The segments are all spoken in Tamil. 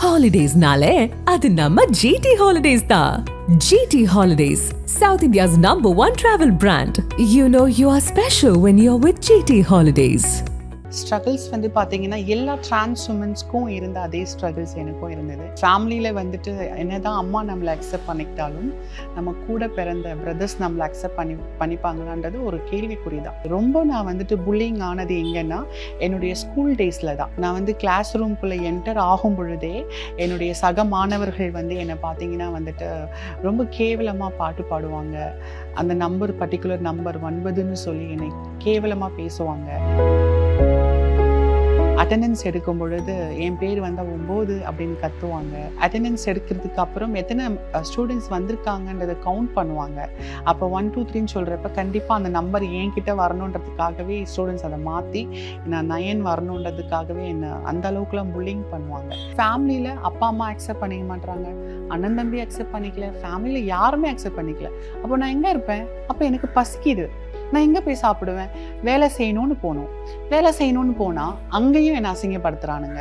ஹாலிடேஸ்னாலே அது நம்ம ஜிடி ஹாலிடேஸ் தான் GT holidays south India's number one travel brand you know you are special when you are with GT holidays Struggles வந்து பார்த்தீங்கன்னா எல்லா டிரான்ஸ் உமன்ஸ்க்கும் இருந்த அதே ஸ்ட்ரகிள்ஸ் எனக்கும் இருந்தது. ஃபேமிலியில் வந்துட்டு என்னதான் அம்மா நம்மளை அக்செப்ட் பண்ணிக்கிட்டாலும் நம்ம கூட பிறந்த பிரதர்ஸ் நம்மளை அக்செப்ட் பண்ணி பண்ணிப்பாங்களான்றது ஒரு கேள்விக்குறி தான் ரொம்ப நான் வந்துட்டு புல்லிங் ஆனது எங்கன்னா என்னுடைய ஸ்கூல் டேஸில் தான். நான் வந்து கிளாஸ் ரூம்குள்ளே என்டர் ஆகும் பொழுதே என்னுடைய சக மாணவர்கள் வந்து என்னை பார்த்தீங்கன்னா வந்துட்டு ரொம்ப கேவலமாக பாட்டு பாடுவாங்க. அந்த நம்பர் பர்டிகுலர் நம்பர் ஒன்பதுன்னு சொல்லி என்னை கேவலமாக பேசுவாங்க. அட்டெண்டன்ஸ் எடுக்கும் பொழுது என் பேர் வந்தால் ஒம்பது அப்படின்னு கத்துவாங்க. அட்டெண்டன்ஸ் எடுக்கிறதுக்கு அப்புறம் எத்தனை ஸ்டூடெண்ட்ஸ் வந்திருக்காங்கன்றதை கவுண்ட் பண்ணுவாங்க. அப்போ ஒன் டூ த்ரீன்னு சொல்கிறப்ப கண்டிப்பாக அந்த நம்பர் என்கிட்ட வரணுன்றதுக்காகவே ஸ்டூடெண்ட்ஸ் அதை மாற்றி நான் நயன் வரணுன்றதுக்காகவே என்னை அந்த அளவுக்குலாம் புல்லிங் பண்ணுவாங்க. ஃபேமிலியில் அப்பா அம்மா அக்செப்ட் பண்ணிக்க மாட்டாங்க அண்ணன் தம்பி அக்செப்ட் பண்ணிக்கல. ஃபேமிலியில் யாருமே அக்செப்ட் பண்ணிக்கல. அப்போ நான் எங்கே இருப்பேன்? அப்போ எனக்கு பசிக்குது. நான் எங்கே போய் சாப்பிடுவேன்? வேலை செய்யணும்னு போகணும் வேலை செய்யணும்னு போனால் அங்கேயும் என்னை அசிங்கப்படுத்துகிறானுங்க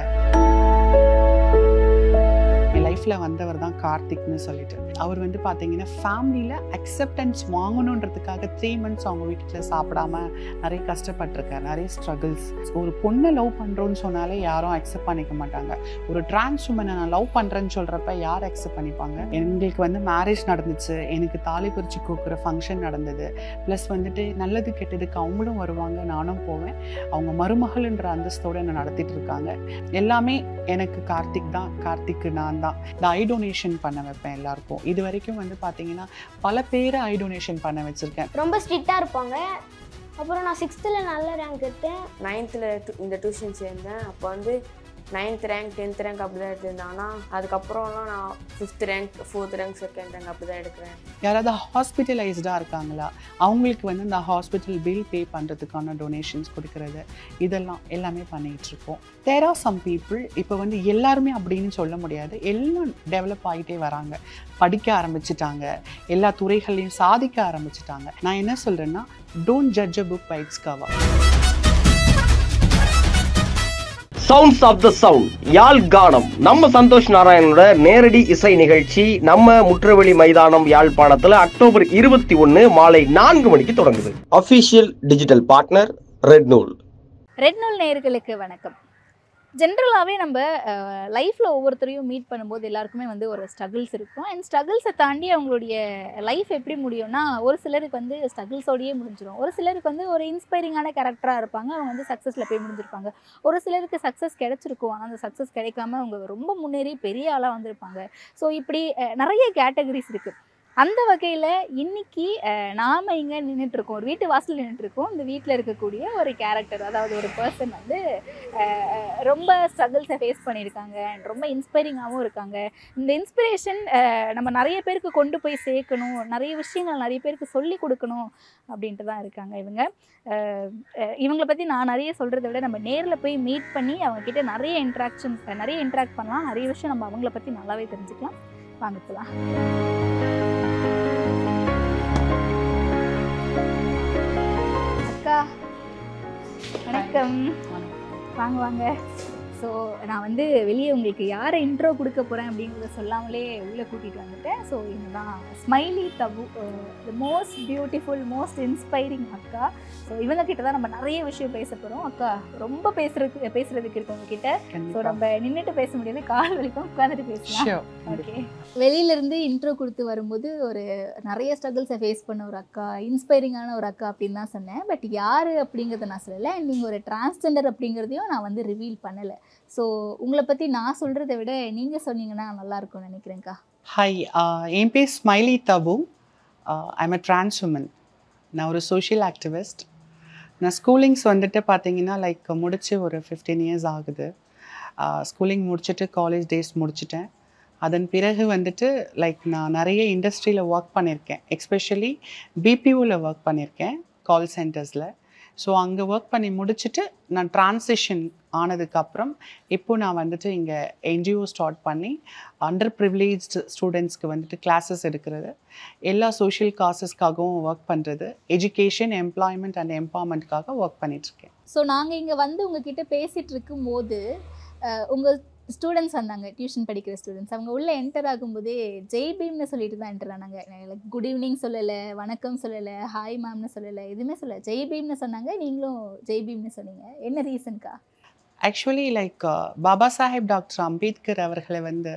லைஃப்பில் வந்தவர் தான் கார்த்திக்னு சொல்லிட்டு. அவர் வந்து பார்த்தீங்கன்னா ஃபேமிலியில் அக்செப்டன்ஸ் வாங்கணுன்றதுக்காக த்ரீ மந்த்ஸ் அவங்க வீட்டில் சாப்பிடாம நிறைய கஷ்டப்பட்டிருக்கார். நிறைய ஸ்ட்ரகிள்ஸ் ஒரு பொண்ணை லவ் பண்ணுறோன்னு சொன்னாலே யாரும் அக்செப்ட் பண்ணிக்க மாட்டாங்க. ஒரு டிரான்ஸ் உமனை நான் லவ் பண்ணுறேன்னு சொல்கிறப்ப யார் அக்செப்ட் பண்ணிப்பாங்க? எங்களுக்கு வந்து மேரேஜ் நடந்துச்சு. எனக்கு தாலி பிரித்து கூக்குற ஃபங்க்ஷன் நடந்தது. ப்ளஸ் வந்துட்டு நல்லது கெட்டதுக்கு அவங்களும் வருவாங்க. நானும் போவேன். அவங்க மருமகள்ன்ற அந்தஸ்தோடு என்னை நடத்திட்டு இருக்காங்க. எல்லாமே எனக்கு கார்த்திக் தான். கார்த்திக்கு நான் தான். இந்த ஐ டொனேஷன் பண்ண வைப்பேன் எல்லாருக்கும். இது வரைக்கும் வந்து பார்த்தீங்கன்னா பல பேரை ஐ டொனேஷன் பண்ண வச்சுருக்கேன். ரொம்ப ஸ்ட்ரிக்டாக இருப்பாங்க. அப்புறம் நான் சிக்ஸ்த்தில் நல்ல ரேங்க் எடுத்தேன். நைன்த்தில் இந்த டியூஷன் சேர்ந்தேன். அப்போ வந்து நைன்த் ரேங்க் டென்த் ரேங்க் அப்படி தான் எடுத்திருந்தாங்கன்னா அதுக்கப்புறம்லாம் நான் fifth rank fourth rank second rank அப்படி தான் எடுக்கிறேன். யாராவது ஹாஸ்பிட்டலைஸ்டாக இருக்காங்களா? அவங்களுக்கு வந்து இந்த ஹாஸ்பிட்டல் பில் பே பண்ணுறதுக்கான டொனேஷன்ஸ் கொடுக்கறது இதெல்லாம் எல்லாமே பண்ணிகிட்ருக்கோம் தேர் ஆர் சம் பீப்புள் இப்போ வந்து எல்லாருமே அப்படின்னு சொல்ல முடியாது. எல்லாம் டெவலப் ஆகிட்டே வராங்க. படிக்க ஆரம்பிச்சிட்டாங்க. எல்லா துறைகள்லையும் சாதிக்க ஆரம்பிச்சிட்டாங்க. நான் என்ன சொல்கிறேன்னா don't judge a book by its cover sounds of the sound Yaazh Gaanam. நம்ம சந்தோஷ் நாராயணனோட நேரடி இசை நிகழ்ச்சி நம்ம முற்றவெளி மைதானம் யாழ்ப்பாணத்துல அக்டோபர் இருபத்தி ஒன்னு மாலை நான்கு மணிக்கு தொடங்குது. Official digital partner red Nool red Nool நேயர்களுக்கு வணக்கம். ஜென்ரலாகவே நம்ம லைஃப்பில் ஒவ்வொருத்தரையும் மீட் பண்ணும்போது எல்லாருக்குமே வந்து ஒரு ஸ்ட்ரகிள்ஸ் இருக்கும். அண்ட் ஸ்ட்ரகிள்ஸை தாண்டி அவங்களுடைய லைஃப் எப்படி முடியும்னா ஒரு சிலருக்கு வந்து ஸ்ட்ரகிள்ஸோடையே முடிஞ்சிடும் ஒரு சிலருக்கு வந்து ஒரு இன்ஸ்பைரிங்கான கேரக்டராக இருப்பாங்க. அவங்க வந்து சக்ஸஸில் போய் முடிஞ்சிருப்பாங்க. ஒரு சிலருக்கு சக்ஸஸ் கிடைச்சிருக்கும். ஆனால் அந்த சக்ஸஸ் கிடைக்காம அவங்க ரொம்ப முன்னேறி பெரிய ஆளாக வந்திருப்பாங்க. ஸோ இப்படி நிறைய கேட்டகரிஸ் இருக்குது அந்த வகையில் இன்னைக்கு நாம் நாம இங்கே நின்றுட்டுருக்கோம் ஒரு வீட்டு வாசல் நின்றுட்டுருக்கோம் இந்த வீட்டில் இருக்கக்கூடிய ஒரு கேரக்டர் அதாவது ஒரு பர்சன் வந்து ரொம்ப ஸ்ட்ரகிள்ஸை ஃபேஸ் பண்ணியிருக்காங்க. அண்ட் ரொம்ப இன்ஸ்பைரிங்காகவும் இருக்காங்க. இந்த இன்ஸ்பிரேஷன் நம்ம நிறைய பேருக்கு கொண்டு போய் சேர்க்கணும். நிறைய விஷயங்கள் நிறைய பேருக்கு சொல்லி கொடுக்கணும் அப்படின்ட்டு தான் இருக்காங்க இவங்க. இவங்களை பற்றி நான் நிறைய சொல்கிறத விட நம்ம நேரில் போய் மீட் பண்ணி அவங்கக்கிட்ட நிறைய இன்ட்ராக்ஷன்ஸ் நிறைய இன்ட்ராக்ட் பண்ணலாம். நிறைய விஷயம் நம்ம அவங்கள பற்றி நல்லாவே தெரிஞ்சுக்கலாம். வாங்க போகலாம் அக்கா வணக்கம். வாங்க வாங்க. ஸோ நான் வந்து வெளியே உங்களுக்கு யாரை இன்ட்ரோ கொடுக்க போகிறேன் அப்படிங்கிறத சொல்லாமலே உள்ளே கூட்டிகிட்டு வந்துட்டேன். ஸோ இவங்க தான் smiley Thabu the most beautiful most inspiring அக்கா. ஸோ இவங்க கிட்ட தான் நம்ம நிறைய விஷயம் பேச போகிறோம் அக்கா ரொம்ப பேசுறதுக்கு பேசுறதுக்கு இருக்கு உங்ககிட்ட ஸோ நம்ம நின்றுட்டு பேச முடியாது. கால் வலிக்கும் உட்காந்துட்டு பேசலாம். ஓகே வெளியிலேருந்து இன்ட்ரோ கொடுத்து வரும்போது ஒரு நிறைய ஸ்ட்ரகிள்ஸை ஃபேஸ் பண்ண ஒரு அக்கா இன்ஸ்பைரிங்கான ஒரு அக்கா அப்படின்னு தான் சொன்னேன். பட் யார் அப்படிங்கிறத நான் சொல்லலை. அண்ட் நீங்கள் ஒரு டிரான்ஸ்ஜெண்டர் அப்படிங்கிறதையும் நான் வந்து ரிவீல் பண்ணலை. ஸோ உங்களை பற்றி நான் சொல்கிறத விட நீங்கள் சொன்னீங்கன்னா நல்லாயிருக்கும்னு நினைக்கிறேன்க்கா ஹாய் என் பேர் Smiley Tabu. I'm a trans woman நான் ஒரு சோஷியல் ஆக்டிவிஸ்ட் நான் ஸ்கூலிங்ஸ் வந்துட்டு பார்த்தீங்கன்னா லைக் முடிச்சு ஒரு ஃபிஃப்டீன் இயர்ஸ் ஆகுது. ஸ்கூலிங் முடிச்சுட்டு காலேஜ் டேஸ் முடிச்சிட்டேன். அதன் பிறகு வந்துட்டு லைக் நான் நிறைய இண்டஸ்ட்ரியில் ஒர்க் பண்ணியிருக்கேன். எக்ஸ்பெஷலி பிபிஓவில் ஒர்க் பண்ணியிருக்கேன் கால் சென்டர்ஸில் ஸோ அங்கே ஒர்க் பண்ணி முடிச்சுட்டு நான் டிரான்சிஷன் ஆனதுக்கப்புறம் இப்போ நான் வந்துட்டு இங்கே என்ஜிஓ ஸ்டார்ட் பண்ணி அண்டர் ப்ரிவிலேஜ்டு ஸ்டூடெண்ட்ஸ்க்கு வந்துட்டு கிளாஸஸ் எடுக்கிறது. எல்லா சோஷியல் காசஸ்க்காகவும் ஒர்க் பண்ணுறது எஜுகேஷன் எம்ப்ளாய்மெண்ட் அண்ட் எம்பவர்மெண்ட்காக ஒர்க் பண்ணிகிட்ருக்கேன் ஸோ நாங்கள் இங்கே வந்து உங்ககிட்ட பேசிகிட்டு இருக்கும்போது உங்கள் ஸ்டூடெண்ட்ஸ் வந்தாங்க டியூஷன் படிக்கிற ஸ்டூடெண்ட்ஸ் அவங்க உள்ளே என்டர் ஆகும்போதே ஜெய் பீம்னு சொல்லிட்டு தான் என்டர் ஆனாங்க. லைக் குட் ஈவினிங் சொல்லலை வணக்கம் சொல்லலை ஹாய் மேம்னு சொல்லலை எதுவுமே சொல்லலை. ஜெய் பீம்னு சொன்னாங்க நீங்களும் ஜெய் பீம்னு சொன்னீங்க. என்ன ரீசன்க்கா actually like Baba Saheb doctor Ambedkar அவர்களை வந்து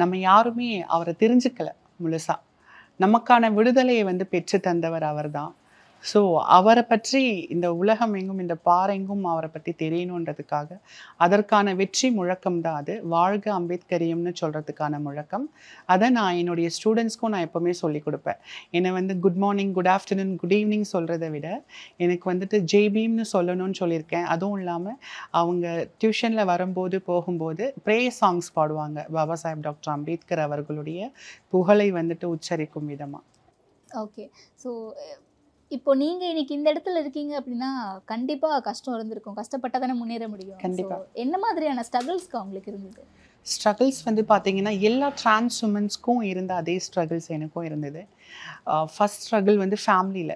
நம்ம யாருமே அவரை தெரிஞ்சுக்கல முழுசா. நமக்கான விடுதலையை வந்து பெற்று தந்தவர் அவர் தான் ஸோ அவரை பற்றி இந்த உலகம் எங்கும் இந்த பாறைங்கும் அவரை பற்றி தெரியணுன்றதுக்காக அதற்கான வெற்றி முழக்கம் தான் அது. வாழ்க அம்பேத்கரியம்னு சொல்கிறதுக்கான முழக்கம். அதை நான் என்னுடைய ஸ்டூடெண்ட்ஸ்க்கும் நான் எப்போவுமே சொல்லிக் கொடுப்பேன். என்னை வந்து good morning good afternoon good evening சொல்கிறத விட எனக்கு வந்துட்டு ஜெய்பீம்னு சொல்லணும்னு சொல்லியிருக்கேன். அதுவும் இல்லாமல் அவங்க டியூஷனில் வரும்போது போகும்போது ப்ரே சாங்ஸ் பாடுவாங்க. பாபா சாஹேப் டாக்டர் அம்பேத்கர் அவர்களுடைய புகழை வந்துட்டு உச்சரிக்கும் விதமாக ஓகே ஸோ இப்போ நீங்கள் இன்னைக்கு இந்த இடத்துல இருக்கீங்க அப்படின்னா கண்டிப்பாக கஷ்டம் இருந்திருக்கும். கஷ்டப்பட்டால் தானே முன்னேற முடியும். கண்டிப்பா. என்ன மாதிரியான ஸ்ட்ரகிள்ஸ்க்கு அவங்களுக்கு இருந்தது? ஸ்ட்ரகிள்ஸ் வந்து பார்த்தீங்கன்னா எல்லா trans women's-க்கும் இருந்த அதே ஸ்ட்ரகிள்ஸ் எனக்கும் இருந்தது. ஃபஸ்ட் ஸ்ட்ரகிள் வந்து ஃபேமிலியில்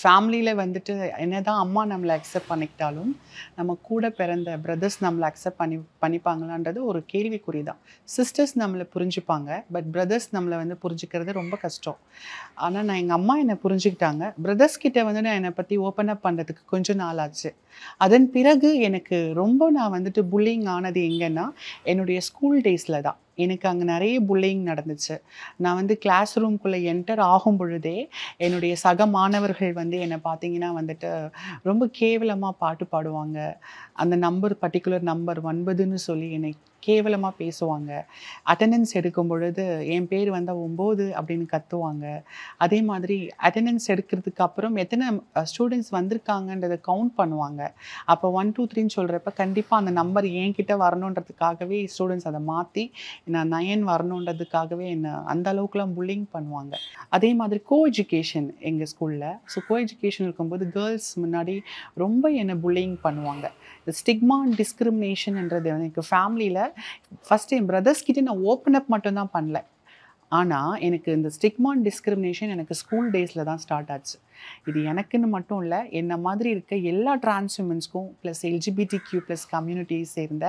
ஃபேமிலியில் வந்துட்டு என்ன தான் அம்மா நம்மளை அக்செப்ட் பண்ணிக்கிட்டாலும் நம்ம கூட பிறந்த பிரதர்ஸ் நம்மளை அக்செப்ட் பண்ணி பண்ணிப்பாங்களான்றது ஒரு கேள்விக்குறி தான் சிஸ்டர்ஸ் நம்மளை புரிஞ்சுப்பாங்க பட் பிரதர்ஸ் நம்மளை வந்து புரிஞ்சுக்கிறது ரொம்ப கஷ்டம். ஆனால் நான் எங்கள் அம்மா என்னை புரிஞ்சுக்கிட்டாங்க. பிரதர்ஸ் கிட்ட வந்து நான் என்னை பற்றி ஓப்பன் அப் பண்ணுறதுக்கு கொஞ்சம் நாள் ஆச்சு. அதன் பிறகு எனக்கு ரொம்ப நான் வந்துட்டு புல்லிங் ஆனது எங்கன்னா என்னுடைய ஸ்கூல் டேஸில் தான். எனக்கு அங்கே நிறைய புல்லிங் நடந்துச்சு. நான் வந்து கிளாஸ் ரூம்குள்ளே என்டர் ஆகும் பொழுதே என்னுடைய சக மாணவர்கள் வந்து என்னை பார்த்தீங்கன்னா வந்துட்டு ரொம்ப கேவலமாக பாட்டு பாடுவாங்க. அந்த நம்பர் பர்டிகுலர் நம்பர் ஒன்பதுன்னு சொல்லி என்னை கேவலமாக பேசுவாங்க. அட்டண்டன்ஸ் எடுக்கும் பொழுது என் பேர் வந்தால் ஒம்பது அப்படின்னு கத்துவாங்க. அதே மாதிரி அட்டண்டன்ஸ் எடுக்கிறதுக்கு அப்புறம் எத்தனை ஸ்டூடெண்ட்ஸ் வந்திருக்காங்கன்றதை கவுண்ட் பண்ணுவாங்க. அப்போ ஒன் டூ த்ரீன்னு சொல்கிறப்ப கண்டிப்பாக அந்த நம்பர் என்கிட்ட வரணுன்றதுக்காகவே ஸ்டூடெண்ட்ஸ் அதை மாற்றி நான் நயன் வரணுன்றதுக்காகவே என்னை அந்த அளவுக்குலாம் புல்லிங் பண்ணுவாங்க. அதே மாதிரி கோ எஜுகேஷன் எங்கள் ஸ்கூலில் ஸோ கோ எஜுகேஷன் இருக்கும்போது கேர்ள்ஸ் முன்னாடி ரொம்ப என்னை புல்லிங் பண்ணுவாங்க. இந்த ஸ்டிக்மா அண்ட் டிஸ்கிரிமினேஷன்ன்றது எனக்கு ஃபேமிலியில் ஃபஸ்ட்டு என் பிரதர்ஸ் கிட்டே நான் ஓப்பன் அப் மட்டும்தான் பண்ணல. ஆனால் எனக்கு இந்த ஸ்டிக்மா அண்ட் டிஸ்கிரிமினேஷன் எனக்கு ஸ்கூல் டேஸில் தான் ஸ்டார்ட் ஆச்சு. இது எனக்குன்னு மட்டும் இல்லை என்ன மாதிரி இருக்க எல்லா டிரான்ஸ்யூமன்ஸ்க்கும் ப்ளஸ் எல்ஜிபிடி கியூ ப்ளஸ் கம்யூனிட்டியை சேர்ந்த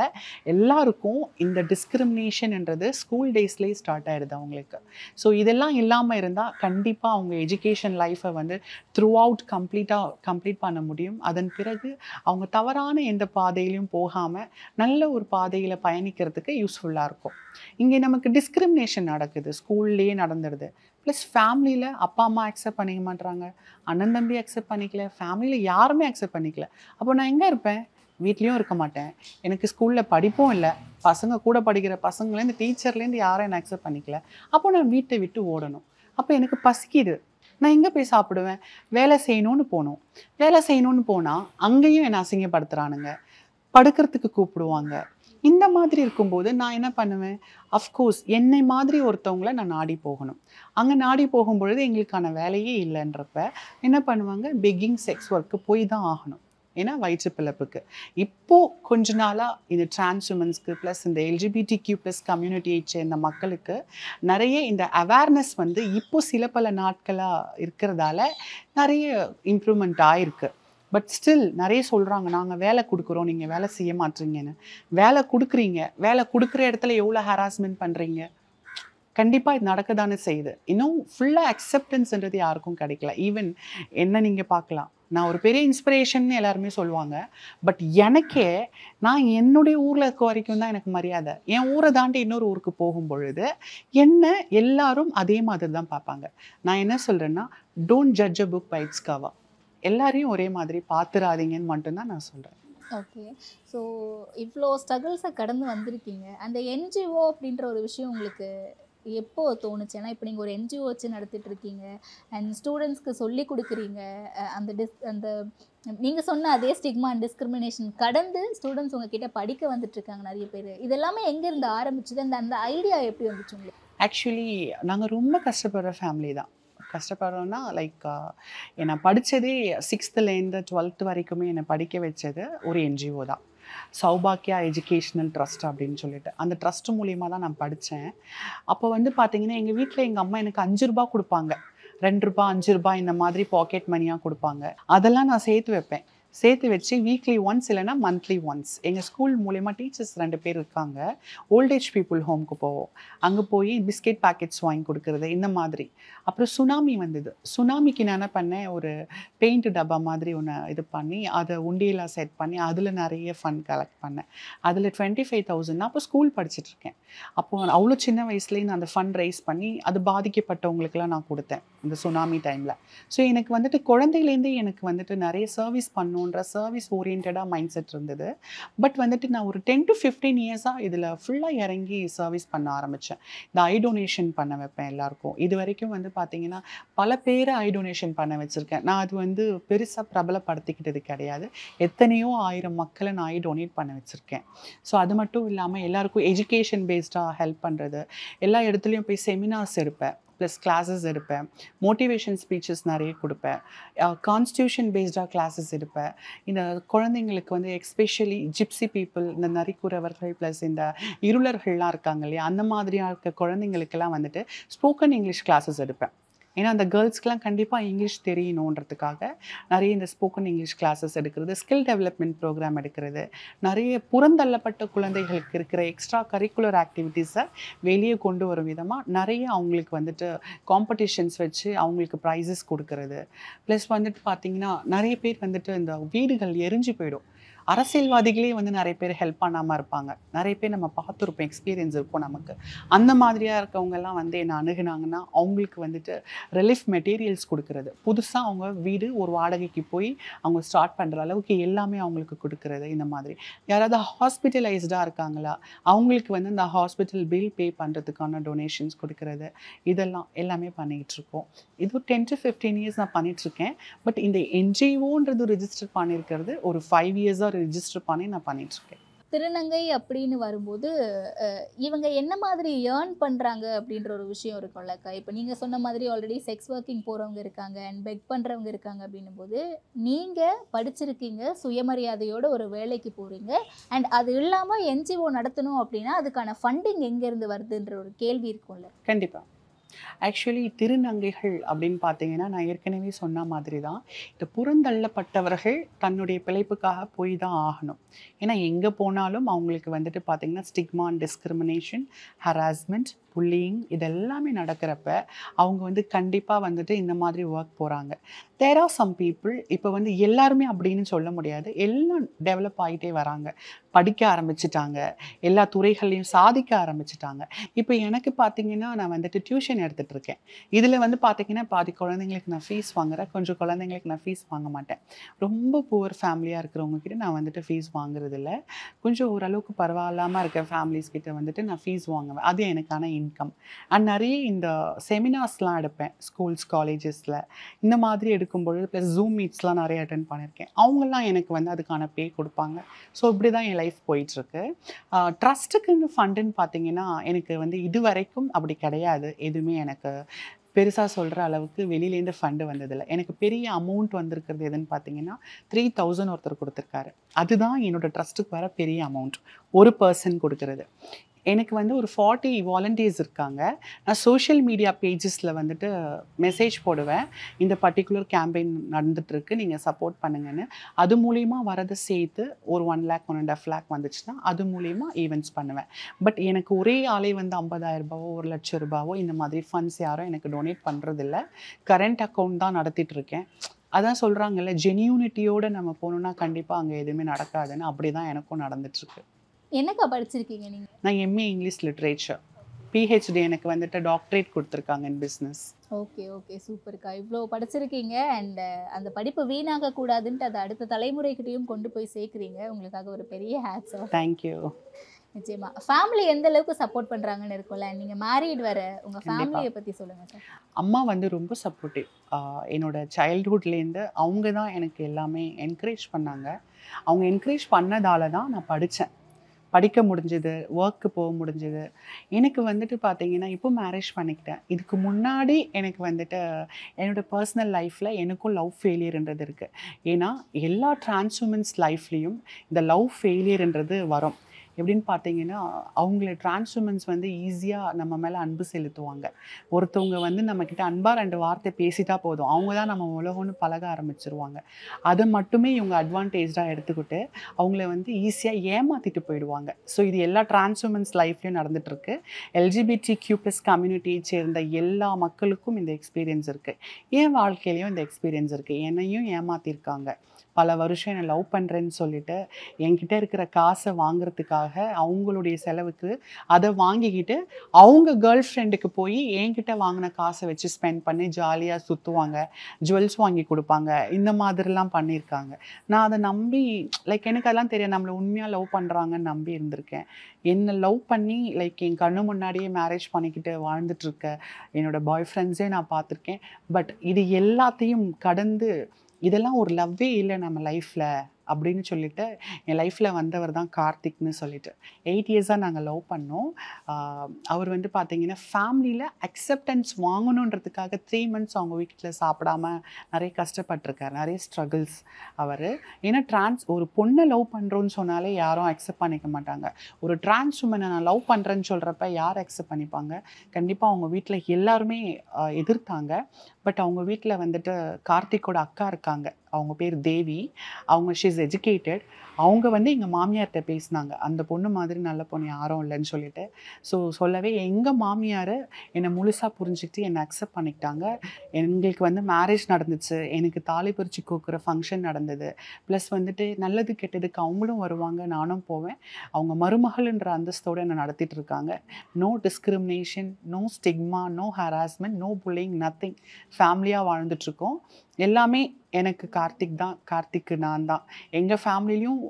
எல்லாருக்கும் இந்த டிஸ்கிரிமினேஷன்ன்றது ஸ்கூல் டேஸ்லேயே ஸ்டார்ட் ஆயிடுது அவங்களுக்கு. ஸோ இதெல்லாம் இல்லாமல் இருந்தால் கண்டிப்பாக அவங்க எஜுகேஷன் லைஃப்பை வந்து த்ரூ அவுட் கம்ப்ளீட்டாக கம்ப்ளீட் பண்ண முடியும். அதன் பிறகு அவங்க தவறான எந்த பாதையிலையும் போகாமல் நல்ல ஒரு பாதையில் பயணிக்கிறதுக்கு யூஸ்ஃபுல்லாக இருக்கும். இங்கே நமக்கு டிஸ்கிரிமினேஷன் நடக்குது ஸ்கூல்லேயே நடந்துடுது ப்ளஸ் ஃபேமிலியில் அப்பா அம்மா அக்செப்ட் பண்ணிக்க மாட்றாங்க. அண்ணன் தம்பி அக்செப்ட் பண்ணிக்கல. ஃபேமிலியில் யாருமே அக்செப்ட் பண்ணிக்கல. அப்போ நான் எங்கே இருப்பேன்? வீட்லேயும் இருக்க மாட்டேன். எனக்கு ஸ்கூலில் படிப்பும் இல்லை. பசங்க கூட படிக்கிற பசங்களேருந்து டீச்சர்லேருந்து யாரும் என்னை அக்செப்ட் பண்ணிக்கல. அப்போ நான் வீட்டை விட்டு ஓடணும். அப்போ எனக்கு பசிக்குது. நான் எங்கே போய் சாப்பிடுவேன்? வேலை செய்யணும்னு போகணும். வேலை செய்யணும்னு போனால் அங்கேயும் என்னை அசிங்கப்படுத்துகிறானுங்க படுக்கிறதுக்கு கூப்பிடுவாங்க. இந்த மாதிரி இருக்கும்போது நான் என்ன பண்ணுவேன்? அஃப்கோர்ஸ் என்னை மாதிரி ஒருத்தவங்கள நான் நாடி போகணும். அங்கே நாடி போகும்பொழுது எங்களுக்கான வேலையே இல்லைன்றப்ப என்ன பண்ணுவாங்க? பெக்கிங் செக்ஸ் ஒர்க்கு போய் தான் ஆகணும். ஏன்னா வயிற்று பிழப்புக்கு இப்போது கொஞ்ச நாளாக இந்த டிரான்ஸ் உமன்ஸ்க்கு ப்ளஸ் இந்த எல்ஜிபிடி கியூ ப்ளஸ் கம்யூனிட்டியை சேர்ந்த மக்களுக்கு நிறைய இந்த அவேர்னஸ் வந்து இப்போ சில பல நாட்களாக இருக்கிறதால நிறைய இம்ப்ரூவ்மெண்ட் ஆயிருக்கு. பட் ஸ்டில் நிறைய சொல்கிறாங்க நாங்கள் வேலை கொடுக்குறோம் நீங்கள் வேலை செய்ய மாட்டீங்கன்னு. வேலை கொடுக்குறீங்க வேலை கொடுக்குற இடத்துல எவ்வளோ ஹராஸ்மெண்ட் பண்ணுறீங்க கண்டிப்பாக இது நடக்க தானே செய்யுது. இன்னும் ஃபுல்லாக அக்செப்டன்ஸ்ன்றது யாருக்கும் கிடைக்கல. ஈவன் என்ன நீங்கள் பார்க்கலாம். நான் ஒரு பெரிய இன்ஸ்பிரேஷன் எல்லாருமே சொல்லுவாங்க. பட் எனக்கே நான் என்னுடைய ஊரில் இருக்க வரைக்கும் தான் எனக்கு மரியாதை. என் ஊரை தாண்டி இன்னொரு ஊருக்கு போகும் பொழுது என்ன எல்லாரும் அதே மாதிரி தான் பார்ப்பாங்க. நான் என்ன சொல்கிறேன்னா don't judge a book by its எல்லாரையும் ஒரே மாதிரி பார்த்துறாதீங்கன்னு மட்டும்தான் நான் சொல்கிறேன் ஓகே. ஸோ இவ்வளோ ஸ்ட்ரகிள்ஸை கடந்து வந்திருக்கீங்க. அந்த என்ஜிஓ அப்படின்ற ஒரு விஷயம் உங்களுக்கு எப்போ தோணுச்சு? ஏன்னா இப்போ நீங்கள் ஒரு என்ஜிஓ வச்சு நடத்திட்டு இருக்கீங்க. அண்ட் ஸ்டூடெண்ட்ஸ்க்கு சொல்லி கொடுக்குறீங்க. அந்த டிஸ் அந்த நீங்கள் சொன்ன அதே ஸ்டிக்மா அண்ட் டிஸ்கிரிமினேஷன் கடந்து ஸ்டூடெண்ட்ஸ் உங்ககிட்ட படிக்க வந்துட்டு இருக்காங்க நிறைய பேர். இதெல்லாமே எங்கேருந்து ஆரம்பிச்சுது? அந்த அந்த ஐடியா எப்படி வந்துச்சு உங்களுக்கு? ஆக்சுவலி நாங்கள் ரொம்ப கஷ்டப்படுற ஃபேமிலி தான். கஷ்டப்படுறோன்னா லைக் என்னை படித்ததே சிக்ஸ்த்துலேருந்து டுவெல்த் வரைக்குமே என்னை படிக்க வச்சது ஒரு என்ஜிஓ தான். சௌபாக்கியா எஜுகேஷ்னல் ட்ரஸ்ட் அப்படின்னு சொல்லிட்டு. அந்த ட்ரஸ்ட் மூலியமாக தான் நான் படித்தேன் அப்போ வந்து பார்த்தீங்கன்னா எங்கள் வீட்டில் எங்கள் அம்மா எனக்கு அஞ்சு ரூபா கொடுப்பாங்க. ரெண்டு ரூபா அஞ்சு ரூபாய் இந்த மாதிரி பாக்கெட் மணியாக கொடுப்பாங்க. அதெல்லாம் நான் சேர்த்து வைப்பேன். சேர்த்து வச்சு வீக்லி ஒன்ஸ் இல்லைன்னா மந்த்லி ஒன்ஸ் எங்கள் ஸ்கூல் மூலயமா டீச்சர்ஸ் ரெண்டு பேர் இருக்காங்க. ஓல்டேஜ் பீப்புள் ஹோம்க்கு போவோம். அங்கே போய் பிஸ்கெட் பேக்கெட்ஸ் வாங்கி கொடுக்குறது இந்த மாதிரி. அப்புறம் சுனாமி வந்தது. சுனாமிக்கு நான் என்ன பண்ணேன்? ஒரு பெயிண்ட் டப்பா மாதிரி ஒன்று இது பண்ணி அதை உண்டியெல்லாம் செட் பண்ணி அதில் நிறைய ஃபண்ட் கலெக்ட் பண்ணேன். அதில் டுவெண்ட்டி ஃபைவ் தௌசண்ட் அப்போ ஸ்கூல் படிச்சுட்ருக்கேன் அப்போ அவ்வளோ சின்ன வயசுலேயே நான் அந்த ஃபண்ட் ரைஸ் பண்ணி அது பாதிக்கப்பட்டவங்களுக்கெல்லாம் நான் கொடுத்தேன். இந்த சுனாமி டைமில் ஸோ எனக்கு வந்துட்டு குழந்தையிலேருந்தே எனக்கு வந்துட்டு நிறைய சர்வீஸ் பண்ணணுன்ற சர்வீஸ் ஓரியன்டாக மைண்ட் செட் இருந்தது. பட் வந்துட்டு நான் ஒரு டென் டு ஃபிஃப்டீன் இயர்ஸாக இதில் ஃபுல்லாக இறங்கி சர்வீஸ் பண்ண ஆரம்பித்தேன் இந்த ஐ டொனேஷன் பண்ண வைப்பேன் எல்லாருக்கும். இது வரைக்கும் வந்து பார்த்தீங்கன்னா பல பேரை ஐ டொனேஷன் பண்ண வச்சுருக்கேன். நான் அது வந்து பெருசாக பிரபலப்படுத்திக்கிட்டது கிடையாது. எத்தனையோ ஆயிரம் மக்களை நான் ஐ டொனேட் பண்ண வச்சுருக்கேன். ஸோ அது மட்டும் இல்லாமல் எல்லாருக்கும் எஜுகேஷன் பேஸ்டாக ஹெல்ப் பண்ணுறது எல்லா இடத்துலையும் போய் செமினார்ஸ் எடுப்பேன். ப்ளஸ் கிளாஸஸ் எடுப்பேன். மோட்டிவேஷன் ஸ்பீச்சஸ் நிறைய கொடுப்பேன். கான்ஸ்டியூஷன் பேஸ்டாக கிளாஸஸ் எடுப்பேன். இந்த குழந்தைங்களுக்கு வந்து எக்ஸ்பெஷலி ஜிப்சி பீப்புள் இந்த நரிக்குறவர்கள் ப்ளஸ் இந்த இருளர்கள்லாம் இருக்காங்க இல்லையா அந்த மாதிரியாக இருக்க குழந்தைங்களுக்கெல்லாம் வந்துட்டு ஸ்போக்கன் இங்கிலீஷ் கிளாஸஸ் எடுப்பேன். ஏன்னா அந்த கேர்ள்ஸ்க்கெலாம் கண்டிப்பாக இங்கிலீஷ் தெரியணுன்றதுக்காக நிறைய இந்த ஸ்போக்கன் இங்கிலீஷ் கிளாஸஸ் எடுக்கிறது ஸ்கில் டெவலப்மெண்ட் ப்ரோக்ராம் எடுக்கிறது நிறைய புறந்தள்ளப்பட்ட குழந்தைகளுக்கு இருக்கிற எக்ஸ்ட்ரா கரிக்குலர் ஆக்டிவிட்டீஸை வெளியே கொண்டு வரும் விதமாக நிறைய அவங்களுக்கு வந்துட்டு காம்படிஷன்ஸ் வச்சு அவங்களுக்கு ப்ரைஸஸ் கொடுக்கறது. ப்ளஸ் வந்துட்டு பார்த்திங்கன்னா நிறைய பேர் வந்துட்டு இந்த வீடுகள் எரிஞ்சு போயிடும். அரசியல்வாதிகளே வந்து நிறைய பேர் ஹெல்ப் பண்ணாமல் இருப்பாங்க. நிறைய பேர் நம்ம பார்த்துருப்போம் எக்ஸ்பீரியன்ஸ் இருக்கும் நமக்கு. அந்த மாதிரியாக இருக்கவங்கெல்லாம் வந்து என்னை அணுகுனாங்கன்னா அவங்களுக்கு வந்துட்டு ரிலீஃப் மெட்டீரியல்ஸ் கொடுக்கறது. புதுசாக அவங்க வீடு ஒரு வாடகைக்கு போய் அவங்க ஸ்டார்ட் பண்ணுற அளவுக்கு எல்லாமே அவங்களுக்கு கொடுக்கறது இந்த மாதிரி. யாராவது ஹாஸ்பிட்டலைஸ்டாக இருக்காங்களா? அவங்களுக்கு வந்து இந்த ஹாஸ்பிட்டல் பில் பே பண்ணுறதுக்கான டொனேஷன்ஸ் கொடுக்கறது. இதெல்லாம் எல்லாமே பண்ணிகிட்ருக்கோம் இது டென் டு ஃபிஃப்டீன் இயர்ஸ் நான் பண்ணிகிட்ருக்கேன் பட் இந்த என்ஜிஓன்றது ரிஜிஸ்டர் பண்ணியிருக்கிறது ஒரு ஃபைவ் இயர்ஸாக ரிஜிஸ்டர் பண்ணி நான் பண்ணிகிட்ருக்கேன் திருநங்கை அப்படின்னு வரும்போது இவங்க என்ன மாதிரி ஏர்ன் பண்ணுறாங்க அப்படின்ற ஒரு விஷயம் இருக்கும்லக்கா இப்போ நீங்கள் சொன்ன மாதிரி ஆல்ரெடி செக்ஸ் ஒர்க்கிங் போகிறவங்க இருக்காங்க அண்ட் பெக் பண்ணுறவங்க இருக்காங்க அப்படின்னும் போது நீங்கள் படிச்சிருக்கீங்க சுயமரியாதையோட ஒரு வேலைக்கு போகிறீங்க அண்ட் அது இல்லாமல் என்ஜிஓ நடத்தணும் அப்படின்னா அதுக்கான ஃபண்டிங் எங்கேருந்து வருதுன்ற ஒரு கேள்வி இருக்கும்ல? கண்டிப்பாக ஆக்சுவலி திருநங்கைகள் அப்படின்னு பார்த்தீங்கன்னா நான் ஏற்கனவே சொன்ன மாதிரி தான் இந்த புறந்தள்ளப்பட்டவர்கள் தன்னுடைய பிழைப்புக்காக போய் தான் ஆகணும். ஏன்னா எங்கே போனாலும் அவங்களுக்கு வந்துட்டு பார்த்தீங்கன்னா stigma and discrimination harassment bullying இதெல்லாமே நடக்கிறப்ப அவங்க வந்து கண்டிப்பாக வந்துட்டு இந்த மாதிரி ஒர்க் போகிறாங்க தேர் ஆர் சம் பீப்புள் இப்போ வந்து எல்லாருமே அப்படின்னு சொல்ல முடியாது. எல்லாம் டெவலப் ஆகிட்டே வராங்க. படிக்க ஆரம்பிச்சிட்டாங்க. எல்லா துறைகள்லையும் சாதிக்க ஆரம்பிச்சிட்டாங்க. இப்போ எனக்கு பார்த்தீங்கன்னா நான் வந்துட்டு டியூஷன் எடுத்துகிட்டு இருக்கேன் இதில் வந்து பார்த்தீங்கன்னா பாதி குழந்தைங்களுக்கு நான் ஃபீஸ் வாங்குறேன். கொஞ்சம் குழந்தைங்களுக்கு நான் ஃபீஸ் வாங்க மாட்டேன். ரொம்ப புவர் ஃபேமிலியாக இருக்கிறவங்க கிட்ட நான் வந்துட்டு ஃபீஸ் வாங்குறதில்ல. கொஞ்சம் ஓரளவுக்கு பரவாயில்லாமல் இருக்க ஃபேமிலிஸ் கிட்ட வந்துட்டு நான் ஃபீஸ் வாங்குவேன். அது எனக்கான இன்கம் அண்ட் நிறைய இந்த செமினார்ஸ்லாம் எடுப்பேன் ஸ்கூல்ஸ் காலேஜஸில் இந்த மாதிரி எடுக்கும்பொழுது ப்ளஸ் ஜூம் மீட்ஸ்லாம் நிறைய அட்டன் பண்ணியிருக்கேன் அவங்கெல்லாம் எனக்கு வந்து அதுக்கான பே கொடுப்பாங்க. ஸோ இப்படி தான் என் லைஃப் போயிட்டுருக்கு. ட்ரஸ்ட்டுக்குன்னு ஃபண்டுன்னு பார்த்தீங்கன்னா எனக்கு வந்து இது வரைக்கும் அப்படி கிடையாது. எதுவுமே எனக்கு பெருசாக சொல்கிற அளவுக்கு வெளியிலேருந்து ஃபண்டு வந்ததில்லை. எனக்கு பெரிய அமௌண்ட் வந்திருக்கிறது எதுன்னு பார்த்தீங்கன்னா த்ரீ தௌசண்ட் ஒருத்தர் கொடுத்துருக்காரு. அதுதான் என்னோடய ட்ரஸ்ட்டுக்கு வர பெரிய அமௌண்ட் ஒரு பர்சன் கொடுக்கறது. எனக்கு வந்து ஒரு ஃபார்ட்டி வாலண்டியர்ஸ் இருக்காங்க. நான் சோஷியல் மீடியா பேஜஸில் வந்துட்டு மெசேஜ் போடுவேன். இந்த பர்டிகுலர் கேம்பெயின் நடந்துகிட்ருக்கு நீங்கள் சப்போர்ட் பண்ணுங்கன்னு. அது மூலிமா வரதை சேர்த்து ஒரு one lakh one and half lakh வந்துச்சுன்னா அது மூலிமா ஈவெண்ட்ஸ் பண்ணுவேன். பட் எனக்கு ஒரே ஆளே வந்து ஐம்பதாயிரம் ரூபாவோ ஒரு லட்சம் ரூபாவோ இந்த மாதிரி ஃபண்ட்ஸ் யாரும் எனக்கு டொனேட் பண்ணுறதில்ல கரண்ட் அக்கௌண்ட் தான் நடத்திட்டு இருக்கேன் அதான் சொல்கிறாங்கல்ல ஜெனியூனிட்டியோடு நம்ம போகணுன்னா கண்டிப்பாக அங்கே எதுவுமே நடக்காதுன்னு அப்படி தான் எனக்கும் நடந்துட்டுருக்கு. என்னக்கா படிச்சிருக்கீங்க நீங்கள் நான் எம்ஏ இங்கிலீஷ் லிட்ரேச்சர். பிஹெச்டி எனக்கு வந்துட்டு டாக்டரேட் கொடுத்துருக்காங்க இன் பிஸ்னஸ் ஓகே ஓகே சூப்பர்க்கா. இவ்வளோ படிச்சிருக்கீங்க அண்ட் அந்த படிப்பு வீணாக கூடாதுன்ட்டு அதை அடுத்த தலைமுறைகிட்டையும் கொண்டு போய் சேர்க்குறீங்க. உங்களுக்காக ஒரு பெரிய ஹேட்ஸ் தேங்க்யூ நிச்சயமா. ஃபேமிலி எந்த அளவுக்கு சப்போர்ட் பண்றாங்கன்னு இருக்கும்ல? நீங்க மேரிட் வர உங்க கண்டிப்பா. ஃபேமிலியை பத்தி சொல்லுங்க சார் அம்மா வந்து ரொம்ப சப்போர்ட்டிவ் என்னோட சைல்ட்ஹுட்லேருந்து அவங்க தான் எனக்கு எல்லாமே என்கரேஜ் பண்ணாங்க. அவங்க என்கரேஜ் பண்ணதால தான் நான் படித்தேன் படிக்க முடிஞ்சது ஒர்க்கு போக முடிஞ்சது. எனக்கு வந்துட்டு பார்த்தீங்கன்னா இப்போ மேரேஜ் பண்ணிக்கிட்டேன். இதுக்கு முன்னாடி எனக்கு வந்துட்டு என்னோட பர்சனல் லைஃப்பில் எனக்கும் லவ் ஃபெயிலியர்ன்றது இருக்குது ஏன்னா எல்லா டிரான்ஸ்வுமன்ஸ் லைஃப்லேயும் இந்த லவ் ஃபெயிலியர்ன்றது வரும். எப்படின்னு பார்த்தீங்கன்னா அவங்கள டிரான்ஸ்வுமன்ஸ் வந்து ஈஸியாக நம்ம மேலே அன்பு செலுத்துவாங்க. ஒருத்தவங்க வந்து நம்மக்கிட்ட அன்பாக ரெண்டு வார்த்தை பேசிட்டா போதும். அவங்க தான் நம்ம உலகம்னு பழக ஆரம்பிச்சிருவாங்க. அதை மட்டுமே இவங்க அட்வான்டேஜாக எடுத்துக்கிட்டு அவங்கள வந்து ஈஸியாக ஏமாற்றிட்டு போயிடுவாங்க. ஸோ இது எல்லா டிரான்ஸ்வுமன்ஸ் லைஃப்லையும் நடந்துகிட்ருக்கு எல்ஜிபிடி கியூ ப்ளஸ் கம்யூனிட்டியை சேர்ந்த எல்லா மக்களுக்கும் இந்த எக்ஸ்பீரியன்ஸ் இருக்குது என் வாழ்க்கையிலையும் இந்த எக்ஸ்பீரியன்ஸ் இருக்குது என்னையும் ஏமாற்றிருக்காங்க பல வருஷம் என்னை லவ் பண்ணுறேன்னு சொல்லிட்டு என்கிட்ட இருக்கிற காசை வாங்குறதுக்காக அவங்களுடைய செலவுக்கு அதை வாங்கிக்கிட்டு அவங்க கேர்ள் ஃப்ரெண்டுக்கு போய் என்கிட்ட வாங்கின காசை வச்சு ஸ்பெண்ட் பண்ணி ஜாலியாக சுற்றுவாங்க ஜுவல்ஸ் வாங்கி கொடுப்பாங்க. இந்த மாதிரிலாம் பண்ணியிருக்காங்க. நான் அதை நம்பி லைக் எனக்கு அதெல்லாம் தெரியும் நம்மளை உண்மையாக லவ் பண்ணுறாங்கன்னு நம்பி இருந்திருக்கேன். என்னை லவ் பண்ணி லைக் என் கண்ணு முன்னாடியே மேரேஜ் பண்ணிக்கிட்டு வாழ்ந்துட்டுருக்க என்னோடய என்னோட பாய் ஃப்ரெண்ட்ஸே நான் பார்த்துருக்கேன். பட் இது எல்லாத்தையும் கடந்து இதெல்லாம் ஒரு லவ்வே இல்லை நம்ம லைஃப்பில் அப்படின்னு சொல்லிட்டு என் லைஃப்பில் வந்தவர் தான் கார்த்திக்னு சொல்லிட்டு. எயிட் இயர்ஸாக நாங்கள் லவ் பண்ணோம். அவர் வந்து பார்த்தீங்கன்னா ஃபேமிலியில் அக்செப்டன்ஸ் வாங்கணுன்றதுக்காக த்ரீ மந்த்ஸ் அவங்க வீட்டில் சாப்பிடாம நிறைய கஷ்டப்பட்டிருக்கார். நிறைய ஸ்ட்ரகிள்ஸ் அவர். ஏன்னா ட்ரான்ஸ் ஒரு பொண்ணை லவ் பண்ணுறோன்னு சொன்னாலே யாரும் அக்செப்ட் பண்ணிக்க மாட்டாங்க. ஒரு ட்ரான்ஸ் உமனை நான் லவ் பண்ணுறேன்னு சொல்கிறப்ப யார் அக்செப்ட் பண்ணிப்பாங்க? கண்டிப்பாக அவங்க வீட்டில் எல்லாருமே எதிர்த்தாங்க. பட் அவங்க வீட்டில் வந்துட்டு கார்த்திக்கோட அக்கா இருக்காங்க. அவங்க பேர் தேவி. அவங்க ஷீஸ் எஜுகேட்டட் அவங்க வந்து எங்கள் மாமியார்கிட்ட பேசினாங்க. அந்த பொண்ணு மாதிரி நல்ல பொண்ணு யாரும் இல்லைன்னு சொல்லிட்டு. ஸோ சொல்லவே எங்கள் மாமியார் என்னை முழுசாக புரிஞ்சுக்கிட்டு என்னை அக்செப்ட் பண்ணிக்கிட்டாங்க. எங்களுக்கு வந்து மேரேஜ் நடந்துச்சு. எனக்கு தாலி பறிச்சு கோக்குற ஃபங்க்ஷன் நடந்தது. ப்ளஸ் வந்துட்டு நல்லது கெட்டதுக்கு அவங்களும் வருவாங்க நானும் போவேன். அவங்க மருமகள்ன்ற அந்தஸ்தோடு என்னை நடத்திட்டு இருக்காங்க. No discrimination no stigma no harassment no bullying nothing ஃபேமிலியாக வாழ்ந்துட்டுருக்கோம் எல்லாமே எனக்கு கார்த்திக் தான். கார்த்திக்கு நான் தான். எங்கள் ஃபேமிலிலையும்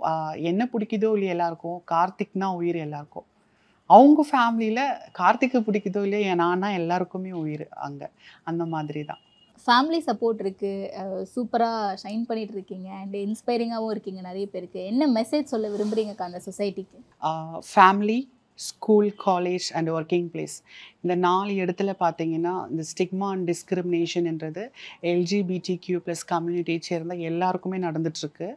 என்ன பிடிக்குதோ இல்லையா எல்லாருக்கும் கார்த்திக்னா உயிர் எல்லாருக்கும். அவங்க ஃபேமிலியில் கார்த்திக்கு பிடிக்குதோ இல்லையா நான் எல்லாருக்குமே உயிர் அங்கே. அந்த மாதிரி தான். ஃபேமிலி சப்போர்ட் இருக்குது சூப்பராக ஷைன் பண்ணிட்டு இருக்கீங்க. அண்ட் இன்ஸ்பைரிங்காகவும் இருக்கீங்க நிறைய பேருக்கு. என்ன மெசேஜ் சொல்ல விரும்புகிறீங்க அந்த சொசைட்டிக்கு family school college and working place இந்த நாலு இடத்துல பார்த்தீங்கன்னா இந்த ஸ்டிக்மா அண்ட் டிஸ்கிரிமினேஷன்ன்றது எல்ஜிபிடி கியூ ப்ளஸ் கம்யூனிட்டியை சேர்ந்த எல்லாருக்குமே நடந்துட்டுருக்கு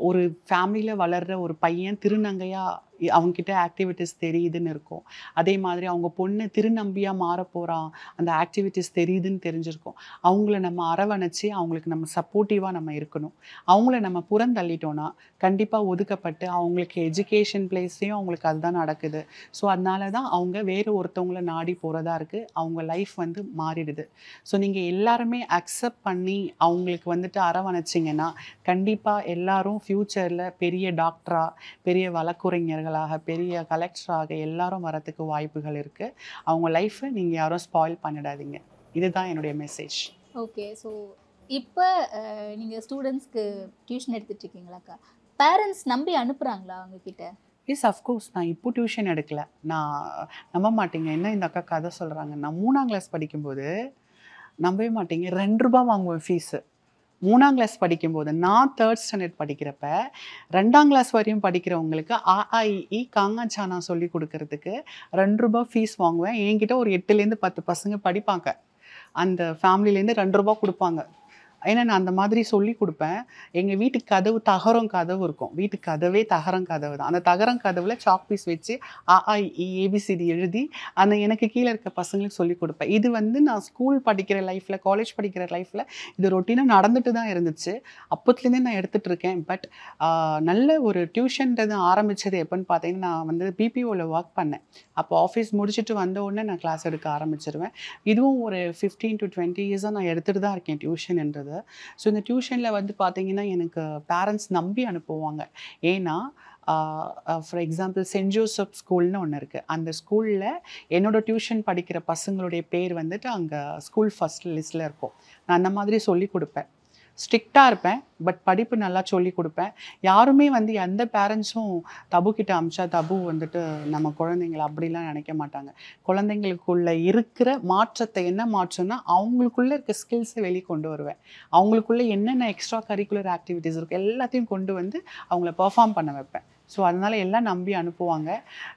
ஒரு ஃபேமிலியில் வளர்கிற ஒரு பையன் திருநங்கையாக அவங்கக்கிட்ட ஆக்டிவிட்டீஸ் தெரியுதுன்னு இருக்கும். அதே மாதிரி அவங்க பொண்ணு திருநம்பியாக மாற போகிறான் அந்த ஆக்டிவிட்டிஸ் தெரியுதுன்னு தெரிஞ்சிருக்கும். அவங்கள நம்ம அரவணைச்சி அவங்களுக்கு நம்ம சப்போர்ட்டிவாக நம்ம இருக்கணும். அவங்கள நம்ம புறந்தள்ளிட்டோன்னா கண்டிப்பாக ஒதுக்கப்பட்டு அவங்களுக்கு எஜுகேஷன் பிளேஸ்லேயும் அவங்களுக்கு அதுதான் நடக்குது. ஸோ அதனால தான் அவங்க வேறு ஒருத்தவங்கள நாடி போகிறதா இருக்குது அவங்க லைஃப் வந்து மாறிடுது. ஸோ நீங்கள் எல்லாருமே அக்செப்ட் பண்ணி அவங்களுக்கு வந்துட்டு அரவணைச்சிங்கன்னா கண்டிப்பாக எல்லாரும் ஃப்யூச்சரில் பெரிய டாக்டராக பெரிய வழக்குரைஞர்கள் வழக்குரைஞர்களாக பெரிய கலெக்டராக எல்லாரும் வரத்துக்கு வாய்ப்புகள் இருக்குது அவங்க லைஃப்பை நீங்கள் யாரும் ஸ்பாயில் பண்ணிடாதீங்க. இதுதான் என்னுடைய மெசேஜ் ஓகே ஸோ இப்போ நீங்கள் ஸ்டூடெண்ட்ஸ்க்கு டியூஷன் எடுத்துட்டு இருக்கீங்களாக்கா? பேரண்ட்ஸ் நம்பி அனுப்புகிறாங்களா அவங்கக்கிட்ட எஸ் அஃப்கோர்ஸ் நான் இப்போ டியூஷன் எடுக்கல. நான் நம்ப மாட்டீங்க. என்ன இந்த அக்கா கதை சொல்கிறாங்க நான் மூணாம் கிளாஸ் படிக்கும்போது நம்பவே மாட்டீங்க. ரெண்டு ரூபா வாங்குவேன் ஃபீஸு மூணாம் கிளாஸ் படிக்கும்போது நான் தேர்ட் ஸ்டாண்டர்ட் படிக்கிறப்ப ரெண்டாம் கிளாஸ் வரையும் படிக்கிறவங்களுக்கு ஆஐஇ காங்காச்சானா சொல்லி கொடுக்கறதுக்கு ரெண்டு ரூபா ஃபீஸ் வாங்குவேன். என்கிட்ட ஒரு எட்டுலேருந்து பத்து பசங்க படிப்பாங்க. அந்த ஃபேமிலிலேருந்து ரெண்டு ரூபா கொடுப்பாங்க. ஏன்னா நான் அந்த மாதிரி சொல்லி கொடுப்பேன். எங்கள் வீட்டு கதவு தகரம் கதவு இருக்கும். வீட்டு கதவே தகரம் கதவு தான். அந்த தகரம் கதவில் சாக் பீஸ் வச்சு ஆஐஇ ஏபிசிடி எழுதி அந்த எனக்கு கீழே இருக்க பசங்களுக்கு சொல்லி கொடுப்பேன். இது வந்து நான் ஸ்கூல் படிக்கிற லைஃப்பில் காலேஜ் படிக்கிற லைஃப்பில் இது ரொட்டீனாக நடந்துட்டு தான் இருந்துச்சு. அப்போத்துலேருந்தே நான் எடுத்துகிட்டு இருக்கேன். பட் நல்ல ஒரு டியூஷன்றது ஆரம்பித்தது எப்போன்னு பார்த்தீங்கன்னா நான் வந்து பிபிஓவில் ஒர்க் பண்ணேன். அப்போ ஆஃபீஸ் முடிச்சுட்டு வந்த உடனே நான் கிளாஸ் எடுக்க ஆரம்பிச்சிருவேன். இதுவும் ஒரு ஃபிஃப்டீன் டு டுவெண்ட்டி இயர்ஸாக நான் எடுத்துகிட்டு தான் இருக்கேன் டியூஷன்ன்றது ஸோ இந்த டியூஷனில் வந்து பார்த்தீங்கன்னா எனக்கு பேரண்ட்ஸ் நம்பி அனுப்புவாங்க. ஏன்னா ஃபார் எக்ஸாம்பிள் சென்ட் ஜோசப் ஸ்கூல்னு ஒன்று இருக்குது அந்த ஸ்கூலில் என்னோட டியூஷன் படிக்கிற பசங்களுடைய பேர் வந்துட்டு அங்கே ஸ்கூல் ஃபஸ்ட் லிஸ்ட்டில் இருக்கும். நான் அந்த மாதிரி சொல்லி கொடுப்பேன். ஸ்ட்ரிக்டாக இருப்பேன் பட் படிப்பு நல்லா சொல்லி கொடுப்பேன். யாருமே வந்து எந்த பேரண்ட்ஸும் தபு கிட்ட அமிச்சா தபு வந்துட்டு நம்ம குழந்தைங்கள அப்படிலாம் நினைக்க மாட்டாங்க. குழந்தைங்களுக்குள்ள இருக்கிற மாற்றத்தை என்ன மாற்றம்னா அவங்களுக்குள்ளே இருக்க ஸ்கில்ஸை வெளியே கொண்டு வருவேன். அவங்களுக்குள்ளே என்னென்ன எக்ஸ்ட்ரா கரிக்குலர் ஆக்டிவிட்டீஸ் இருக்குது எல்லாத்தையும் கொண்டு வந்து அவங்கள பெர்ஃபார்ம் பண்ண வைப்பேன். ஸோ அதனால எல்லாம் நம்பி அனுப்புவாங்க.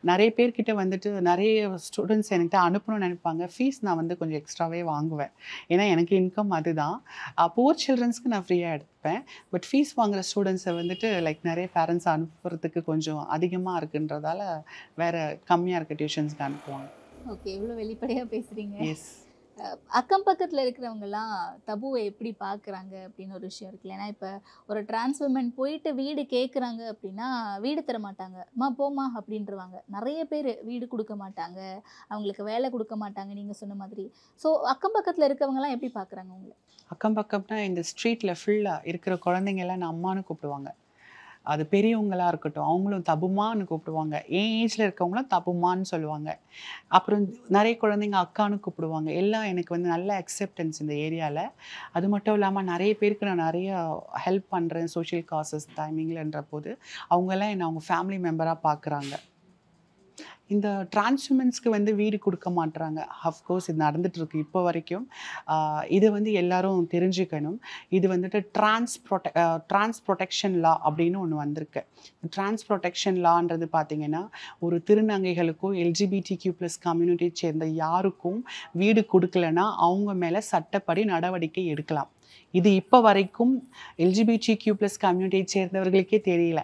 நிறைய பேர்கிட்ட வந்துட்டு நிறைய ஸ்டூடெண்ட்ஸ் என்கிட்ட அனுப்பணும்னு நினைப்பாங்க. ஃபீஸ் நான் வந்து கொஞ்சம் எக்ஸ்ட்ராவே வாங்குவேன். ஏன்னா எனக்கு இன்கம் அதுதான். புவர் சில்ட்ரன்ஸ்க்கு நான் ஃப்ரீயாக எடுப்பேன். பட் ஃபீஸ் வாங்குற ஸ்டூடெண்ட்ஸை வந்துட்டு லைக் நிறைய பேரண்ட்ஸ் அனுப்புறதுக்கு கொஞ்சம் அதிகமாக இருக்குன்றதால வேற கம்மியாக இருக்க டியூஷன்ஸ்க்கு அனுப்புவாங்க. ஓகே இவ்வளோ வெளிப்படையாக பேசுகிறீங்க எஸ் அக்கம் பக்கத்தில் இருக்கிறவங்கலாம் தபுவை எப்படி பார்க்குறாங்க அப்படின்னு ஒரு விஷயம் இருக்குல்ல. ஏன்னா இப்போ ஒரு டிரான்ஸ்ஃபர்மெண்ட் போயிட்டு வீடு கேட்குறாங்க அப்படின்னா வீடு தர மாட்டாங்க. மா போமா அப்படின்றவாங்க. நிறைய பேர் வீடு கொடுக்க மாட்டாங்க. அவங்களுக்கு வேலை கொடுக்க மாட்டாங்க நீங்கள் சொன்ன மாதிரி. ஸோ அக்கம் பக்கத்தில் இருக்கிறவங்கலாம் எப்படி பார்க்குறாங்க உங்களை? அக்கம் பக்கம்னா இந்த ஸ்ட்ரீட்டில் ஃபுல்லாக இருக்கிற குழந்தைங்க எல்லாம் நான் அம்மான்னு கூப்பிடுவாங்க. அது பெரியவங்களாக இருக்கட்டும் அவங்களும் தபுமான்னு கூப்பிடுவாங்க. என் ஏஜில் இருக்கவங்களும் தபுமான்னு சொல்லுவாங்க. அப்புறம் நிறைய குழந்தைங்க அக்கான்னு கூப்பிடுவாங்க. எல்லாம் எனக்கு வந்து நல்ல அக்செப்டன்ஸ் இந்த ஏரியாவில் அது மட்டும் இல்லாமல் நிறைய பேருக்கு நான் நிறைய ஹெல்ப் பண்ணுறேன் சோஷியல் காசஸ் டைமிங்லன்ற போது அவங்கெல்லாம் என்னை அவங்க ஃபேமிலி மெம்பராக பார்க்குறாங்க இந்த டிரான்ஸ்ஹியூமன்ஸ்க்கு வந்து வீடு கொடுக்க மாட்றாங்க. அஃப்கோர்ஸ் இது நடந்துகிட்ருக்கு இப்போ வரைக்கும். இதை இது வந்து எல்லாரும் தெரிஞ்சுக்கணும். இது வந்துட்டு டிரான்ஸ் ப்ரொடெ டிரான்ஸ் ப்ரொடெக்ஷன் லா அப்படின்னு ஒன்று வந்திருக்கு. டிரான்ஸ் ப்ரொடெக்ஷன் லான்றது பார்த்தீங்கன்னா ஒரு திருநங்கைகளுக்கும் எல்ஜிபிடி கியூ ப்ளஸ் கம்யூனிட்டியை சேர்ந்த யாருக்கும் வீடு கொடுக்கலன்னா அவங்க மேலே சட்டப்படி நடவடிக்கை எடுக்கலாம். இது இப்போ வரைக்கும் எல்ஜிபிடி கியூ ப்ளஸ் கம்யூனிட்டியை சேர்ந்தவர்களுக்கே தெரியல.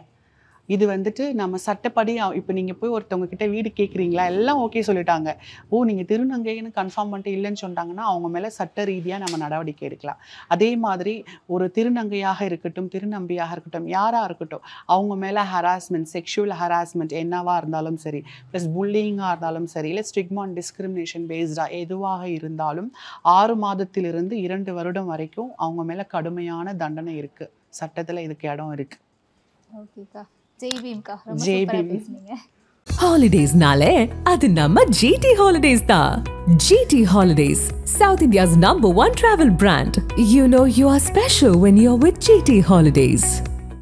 இது வந்துட்டு நம்ம சட்டப்படி இப்போ நீங்கள் போய் ஒருத்தவங்க கிட்ட வீடு கேட்குறீங்களா எல்லாம் ஓகே சொல்லிட்டாங்க. ஓ நீங்கள் திருநங்கைன்னு கன்ஃபார்ம் பண்ணிட்டு இல்லைன்னு சொல்லிட்டாங்கன்னா அவங்க மேலே சட்ட ரீதியாக நம்ம நடவடிக்கை எடுக்கலாம். அதே மாதிரி ஒரு திருநங்கையாக இருக்கட்டும் திருநம்பியாக இருக்கட்டும் யாராக இருக்கட்டும் அவங்க மேலே ஹராஸ்மெண்ட் செக்ஷுவல் ஹராஸ்மெண்ட் என்னவாக இருந்தாலும் சரி ப்ளஸ் புல்லிங்காக இருந்தாலும் சரி இல்லை ஸ்டிக்மான் டிஸ்கிரிமினேஷன் பேஸ்டாக எதுவாக இருந்தாலும் ஆறு மாதத்திலிருந்து இரண்டு வருடம் வரைக்கும் அவங்க மேலே கடுமையான தண்டனை இருக்குது சட்டத்தில் இதுக்கு இடம் இருக்குது ஓகேக்கா Holidays Nale at Namma GT Holidays Ta. GT Holidays, South India's number one travel brand. You know you are special when you're with GT Holidays.